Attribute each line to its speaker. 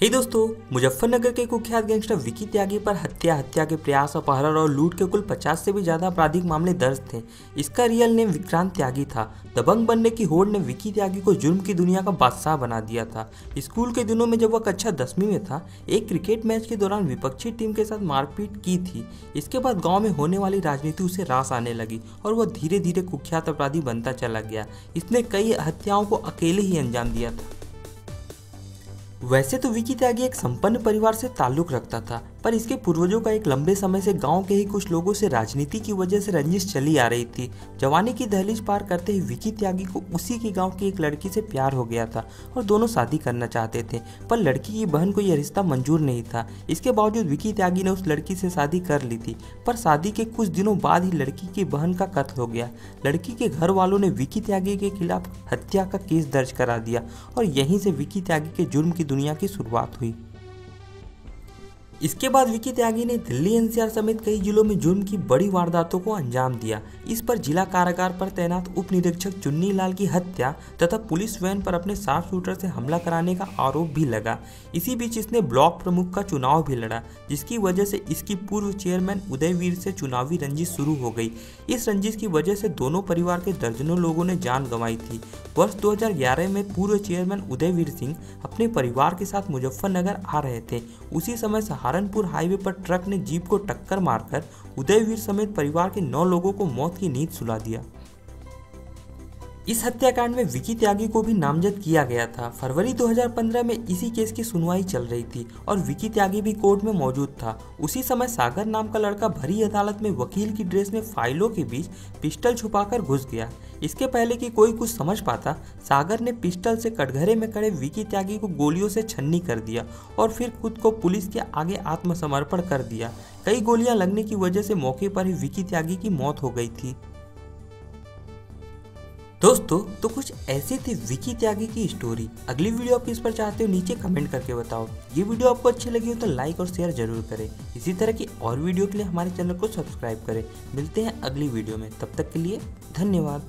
Speaker 1: हे hey दोस्तों, मुजफ्फरनगर के कुख्यात गैंगस्टर विकी त्यागी पर हत्या हत्या के प्रयास अपहरण और लूट के कुल 50 से भी ज़्यादा आपराधिक मामले दर्ज थे। इसका रियल नेम विक्रांत त्यागी था। दबंग बनने की होड़ ने विकी त्यागी को जुर्म की दुनिया का बादशाह बना दिया था। स्कूल के दिनों में जब वह कक्षा दसवीं में था, एक क्रिकेट मैच के दौरान विपक्षी टीम के साथ मारपीट की थी। इसके बाद गाँव में होने वाली राजनीति उसे रास आने लगी और वह धीरे धीरे कुख्यात अपराधी बनता चला गया। इसने कई हत्याओं को अकेले ही अंजाम दिया था। वैसे तो विकी त्यागी एक संपन्न परिवार से ताल्लुक रखता था। पर इसके पूर्वजों का एक लंबे समय से गाँव के ही कुछ लोगों से राजनीति की वजह से रंजिश चली आ रही थी। जवानी की दहलीज पार करते ही विकी त्यागी को उसी के गाँव की एक लड़की से प्यार हो गया था और दोनों शादी करना चाहते थे, पर लड़की की बहन को यह रिश्ता मंजूर नहीं था। इसके बावजूद विकी त्यागी ने उस लड़की से शादी कर ली थी, पर शादी के कुछ दिनों बाद ही लड़की की बहन का कत्ल हो गया। लड़की के घर वालों ने विकी त्यागी के खिलाफ हत्या का केस दर्ज करा दिया और यहीं से विकी त्यागी के जुर्म की दुनिया की शुरुआत हुई। इसके बाद विकी त्यागी ने दिल्ली एनसीआर समेत कई जिलों में जुर्म की बड़ी वारदातों को अंजाम दिया। इस पर जिला कारागार पर तैनात उप निरीक्षक चुन्नी लाल की हत्या तथा पुलिस वैन पर अपने साफ़ शूटर से हमला कराने का आरोप भी लगा। इसी बीच इसने ब्लॉक प्रमुख का चुनाव भी लड़ा, जिसकी वजह से इसकी पूर्व चेयरमैन उदयवीर से चुनावी रंजिश शुरू हो गई। इस रंजिश की वजह से दोनों परिवार के दर्जनों लोगों ने जान गंवाई थी। वर्ष 2011 में पूर्व चेयरमैन उदयवीर सिंह अपने परिवार के साथ मुजफ्फरनगर आ रहे थे। उसी समय सहारनपुर हाईवे पर ट्रक ने जीप को टक्कर मारकर उदयवीर समेत परिवार के नौ लोगों को मौत की नींद सुला दिया। इस हत्याकांड में विकी त्यागी को भी नामजद किया गया था। फरवरी 2015 में इसी केस की सुनवाई चल रही थी और विकी त्यागी भी कोर्ट में मौजूद था। उसी समय सागर नाम का लड़का भरी अदालत में वकील की ड्रेस में फाइलों के बीच पिस्टल छुपाकर घुस गया। इसके पहले कि कोई कुछ समझ पाता, सागर ने पिस्टल से कटघरे में खड़े विकी त्यागी को गोलियों से छन्नी कर दिया और फिर खुद को पुलिस के आगे आत्मसमर्पण कर दिया। कई गोलियाँ लगने की वजह से मौके पर ही विकी त्यागी की मौत हो गई थी। दोस्तों तो कुछ ऐसी थी विकी त्यागी की स्टोरी अगली वीडियो आप किस पर चाहते हो, नीचे कमेंट करके बताओ। ये वीडियो आपको अच्छी लगी हो तो लाइक और शेयर ज़रूर करें। इसी तरह की और वीडियो के लिए हमारे चैनल को सब्सक्राइब करें। मिलते हैं अगली वीडियो में। तब तक के लिए धन्यवाद।